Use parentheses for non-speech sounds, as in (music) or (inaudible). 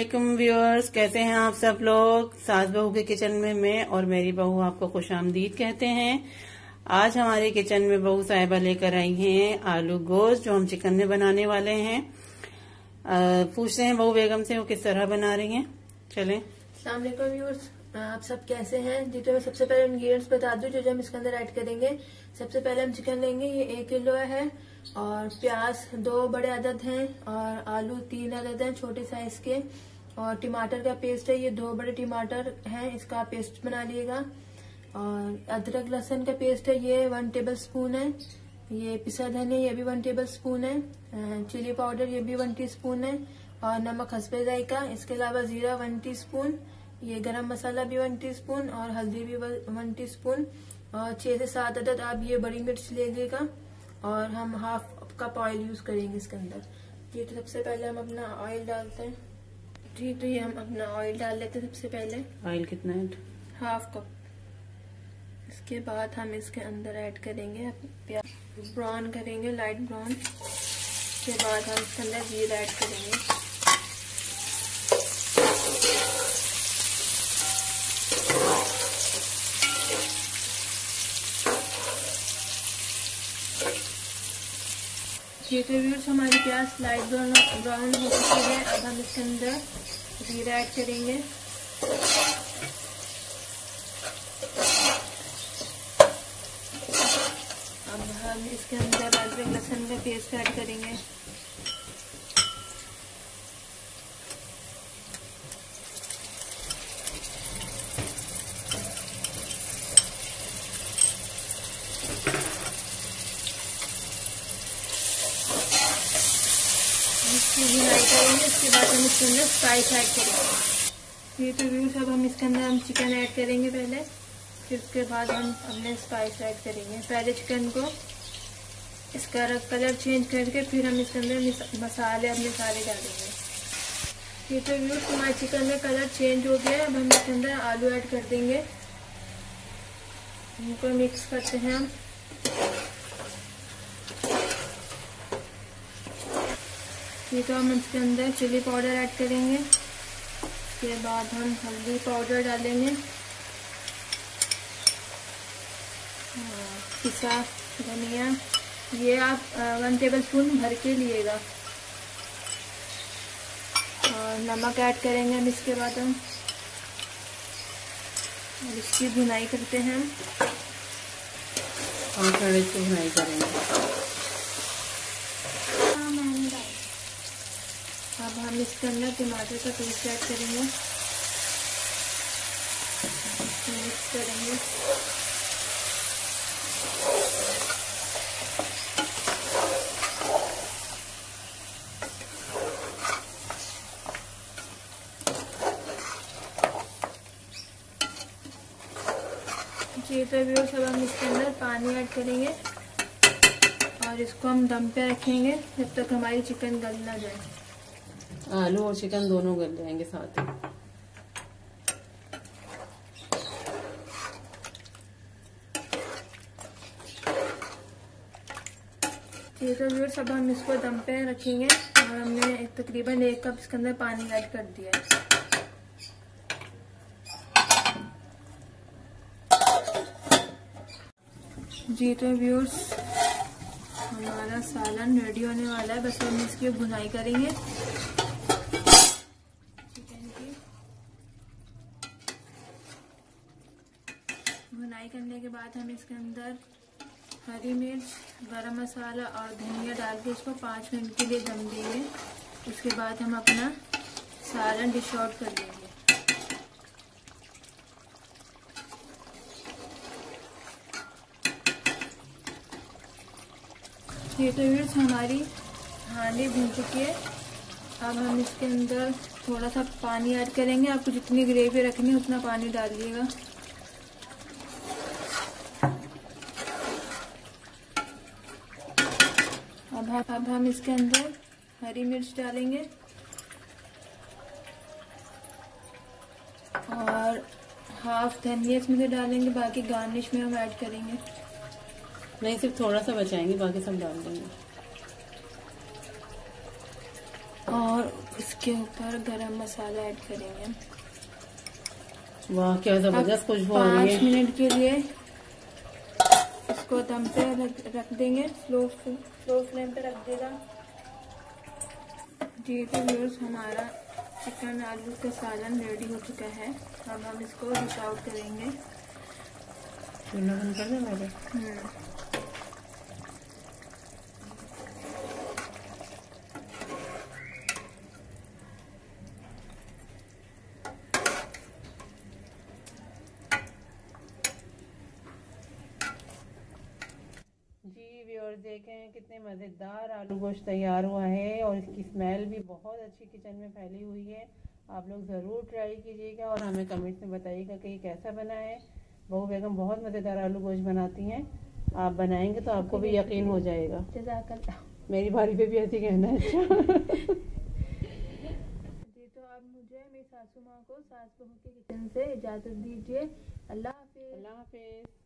वालेकुम व्यूअर्स, कैसे हैं आप सब लोग? सास बहू के किचन में मैं और मेरी बहू आपको खुश आमदीद कहते हैं। आज हमारे किचन में बहू साहिबा लेकर आई हैं आलू गोश्त जो हम चिकन में बनाने वाले हैं। पूछते हैं बहू बेगम से वो किस तरह बना रही हैं? चलें। वालेकुम व्यूअर्स। आप सब कैसे हैं? जी तो मैं सबसे पहले इंग्रेडिएंट्स बता दूँ, जो जो हम इसके अंदर ऐड करेंगे, सबसे पहले हम चिकन लेंगे, ये एक किलो है, और प्याज दो बड़े अदद हैं, और आलू तीन अदद हैं, छोटे साइज़ के, और टमाटर का पेस्ट है, ये दो बड़े टमाटर हैं, इसका पेस्ट बना लिएगा और अदरक लहसन का पेस्ट है, ये वन टेबल स्पून है ये पिसा धनिया ये भी वन टेबल स्पून है चिली पाउडर ये भी वन टी स्पून है और नमक हंसपे जायका इसके अलावा जीरा वन टी स्पून ये गरम मसाला भी वन टी स्पून और हल्दी भी वन टी स्पून और छह से सात अदद आप ये बड़ी मिर्च ले लीजिएगा और हम हाफ़ कप ऑयल यूज़ करेंगे इसके अंदर। ये तो सबसे पहले हम अपना ऑयल डालते हैं। जी तो ये हम अपना ऑयल डाल लेते हैं सबसे पहले। ऑयल कितना है? हाफ़ कप इसके बाद हम इसके अंदर ऐड करेंगे प्याज ब्राउन करेंगे, लाइट ब्राउन। उसके बाद हम इसके अंदर जीरा ऐड करेंगे। ये तो व्यूर्स हमारी प्याज लाइट ब्राउन ब्राउन हो चुकी है। अब हम इसके अंदर जीरा ऐड करेंगे अब हम इसके अंदर अदरक लहसुन का पेस्ट ऐड करेंगे। इसकी करेंगे उसके बाद हम इसके अंदर स्पाइस ऐड करेंगे। ये तो व्यूज़ अब हम इसके अंदर हम चिकन ऐड करेंगे पहले, फिर उसके बाद हम अपने स्पाइस ऐड करेंगे। पहले चिकन को इसका कलर चेंज करके फिर हम इसके अंदर मसाले अपने सारे डालेंगे। ये तो व्यूज़ हमारे चिकन में कलर चेंज हो गया अब हम इसके अंदर आलू ऐड कर देंगे। इनको मिक्स करते हैं हम। ये तो हम इसके अंदर चिली पाउडर ऐड करेंगे। उसके बाद हम हल्दी पाउडर डालेंगे। पिसा, धनिया। ये आप वन टेबल स्पून भर के लिएगा। और नमक ऐड करेंगे हम इसके बाद हम। और इसकी भुनाई करते हैं। हम थोड़ी सी भुनाई करेंगे। अब हम इसके अंदर टमाटर का पेस्ट ऐड करेंगे। मिक्स करेंगे। जी तो भी सब हम इसके अंदर पानी ऐड करेंगे और इसको हम दम पे रखेंगे जब तक हमारी चिकन गल ना जाए। आलू और चिकन दोनों गल जाएँगे साथ ही। ये तो व्यूअर्स अब हम इसको दम पे रखेंगे। और हमने तकरीबन एक कप इसके अंदर पानी ऐड कर दिया है। जी तो व्यूअर्स हमारा सालन रेडी होने वाला है। बस हम इसकी भुनाई करेंगे। भुनाई करने के बाद हम इसके अंदर हरी मिर्च, गरम मसाला और धनिया डाल के इसको पाँच मिनट के लिए दम देंगे। उसके बाद हम अपना सालन डिश आउट कर देंगे। ये तो मिर्च हमारी हांडी भून चुकी है। अब हम इसके अंदर थोड़ा सा पानी ऐड करेंगे। आपको जितनी ग्रेवी रखनी है उतना पानी डालिएगा। अब अब हम इसके अंदर हरी मिर्च डालेंगे। और हाफ़ धनिया इसमें से डालेंगे बाकी गार्निश में हम ऐड करेंगे। नहीं सिर्फ़ थोड़ा सा बचाएँगे बाकी सब डाल देंगे। और इसके ऊपर गरम मसाला ऐड करेंगे। वाह क्या ज़बरदस्त खुशबू आ रही पाँच है मिनट के लिए इसको दम पे रख, देंगे स्लो स्लो फ्लेम पे रख देगा। जी तो व्यूर्स हमारा चिकन आलू का सालन रेडी हो चुका है। अब हम इसको डिश आउट करेंगे। व्यूअर्स देखें कितने मज़ेदार आलू गोश्त तैयार हुआ है और इसकी स्मेल भी बहुत अच्छी किचन में फैली हुई है। आप लोग ज़रूर ट्राई कीजिएगा और हमें कमेंट्स में बताइएगा कि ये कैसा बना है। बहू बेगम बहुत मज़ेदार आलू गोश्त बनाती हैं। आप बनाएँगे तो आपको भी यकीन हो जाएगा। मेरी भारी पे भी ऐसी कहना है। अच्छा। (laughs) जी तो अब मुझे मेरी सासू माँ को सास बहू के किचन से इजाज़त दीजिए। अल्लाह हाफिज़। अल्लाह हाफिज़।